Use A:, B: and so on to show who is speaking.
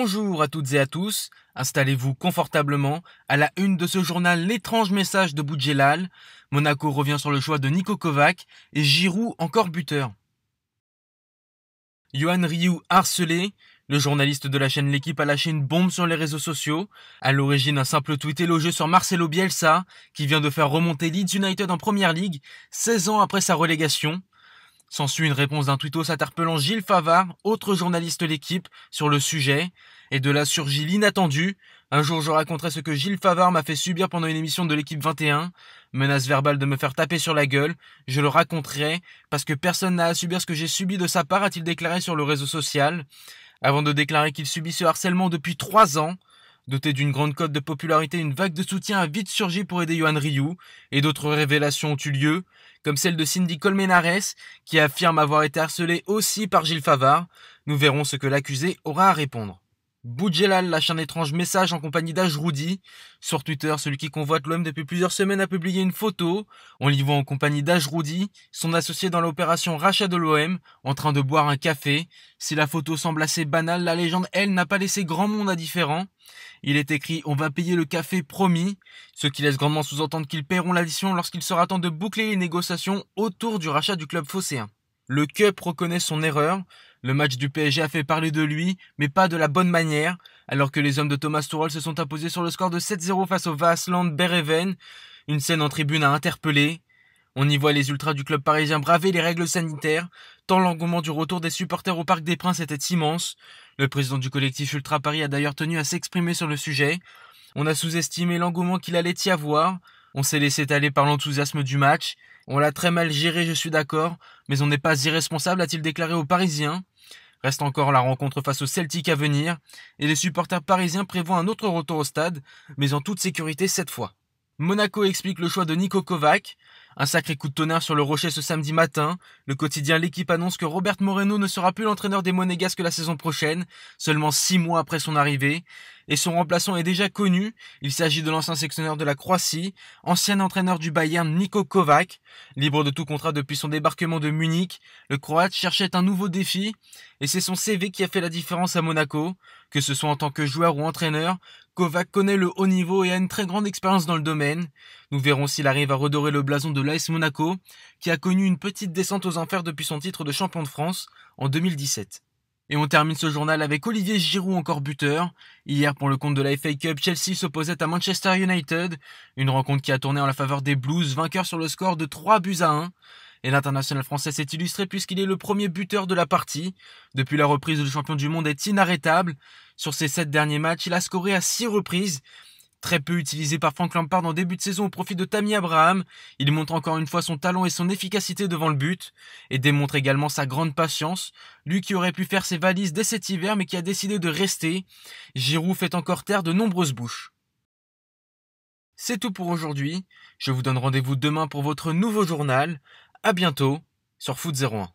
A: Bonjour à toutes et à tous, installez-vous confortablement. À la une de ce journal, l'étrange message de Boudjelal. Monaco revient sur le choix de Niko Kovac et Giroud encore buteur. Johan Ryu harcelé. Le journaliste de la chaîne L'équipe a lâché une bombe sur les réseaux sociaux. À l'origine, un simple tweet élogieux sur Marcelo Bielsa, qui vient de faire remonter Leeds United en première ligue, 16 ans après sa relégation. S'ensuit une réponse d'un tweetos interpellant Gilles Favard, autre journaliste de l'équipe, sur le sujet. Et de là surgit l'inattendu. Un jour je raconterai ce que Gilles Favard m'a fait subir pendant une émission de l'équipe 21. Menace verbale de me faire taper sur la gueule. Je le raconterai, parce que personne n'a à subir ce que j'ai subi de sa part, a-t-il déclaré sur le réseau social. Avant de déclarer qu'il subit ce harcèlement depuis trois ans. Doté d'une grande cote de popularité, une vague de soutien a vite surgi pour aider Johan Ryu, et d'autres révélations ont eu lieu, comme celle de Cindy Colmenares, qui affirme avoir été harcelée aussi par Gilles Favard. Nous verrons ce que l'accusé aura à répondre. Boudjelal lâche un étrange message en compagnie d'Ajroudi. Sur Twitter, celui qui convoite l'OM depuis plusieurs semaines a publié une photo. On l'y voit en compagnie d'Ajroudi, son associé dans l'opération rachat de l'OM, en train de boire un café. Si la photo semble assez banale, la légende, elle, n'a pas laissé grand monde indifférent. Il est écrit On va payer le café promis, ce qui laisse grandement sous-entendre qu'ils paieront l'addition lorsqu'il sera temps de boucler les négociations autour du rachat du club phocéen. Le Cup reconnaît son erreur. Le match du PSG a fait parler de lui, mais pas de la bonne manière, alors que les hommes de Thomas Tuchel se sont imposés sur le score de 7-0 face au Vaasland Bereven. Une scène en tribune a interpellé. On y voit les ultras du club parisien braver les règles sanitaires, tant l'engouement du retour des supporters au Parc des Princes était immense. Le président du collectif Ultra Paris a d'ailleurs tenu à s'exprimer sur le sujet. On a sous-estimé l'engouement qu'il allait y avoir. On s'est laissé aller par l'enthousiasme du match. On l'a très mal géré, je suis d'accord, mais on n'est pas irresponsable, a-t-il déclaré aux Parisiens. Reste encore la rencontre face au Celtic à venir, et les supporters parisiens prévoient un autre retour au stade, mais en toute sécurité cette fois. Monaco explique le choix de Niko Kovac. Un sacré coup de tonnerre sur le rocher ce samedi matin. Le quotidien L'équipe annonce que Robert Moreno ne sera plus l'entraîneur des Monégasques la saison prochaine, seulement six mois après son arrivée. Et son remplaçant est déjà connu. Il s'agit de l'ancien sectionnaire de la Croatie, ancien entraîneur du Bayern Niko Kovac. Libre de tout contrat depuis son débarquement de Munich, le Croate cherchait un nouveau défi. Et c'est son CV qui a fait la différence à Monaco. Que ce soit en tant que joueur ou entraîneur, Kovac connaît le haut niveau et a une très grande expérience dans le domaine. Nous verrons s'il arrive à redorer le blason de l'AS Monaco, qui a connu une petite descente aux enfers depuis son titre de champion de France en 2017. Et on termine ce journal avec Olivier Giroud encore buteur. Hier, pour le compte de la FA Cup, Chelsea s'opposait à Manchester United. Une rencontre qui a tourné en la faveur des Blues, vainqueurs sur le score de 3 buts à 1. Et l'international français s'est illustré puisqu'il est le premier buteur de la partie. Depuis la reprise, le champion du monde est inarrêtable. Sur ses sept derniers matchs, il a scoré à six reprises. Très peu utilisé par Frank Lampard en début de saison au profit de Tammy Abraham, il montre encore une fois son talent et son efficacité devant le but, et démontre également sa grande patience, lui qui aurait pu faire ses valises dès cet hiver mais qui a décidé de rester. Giroud fait encore taire de nombreuses bouches. C'est tout pour aujourd'hui. Je vous donne rendez-vous demain pour votre nouveau journal. À bientôt sur Foot 01.